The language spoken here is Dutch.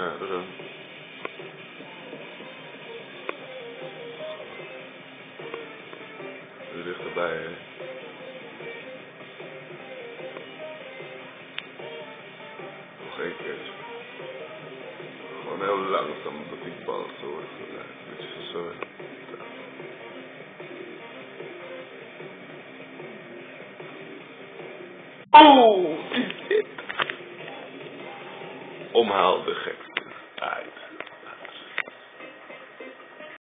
Ja, daarom. Nu dichterbij, hè. Nog één. Gewoon heel langzaam, dat die bal zo wordt. Een beetje zo. Oh. Omhaal de gek. All right.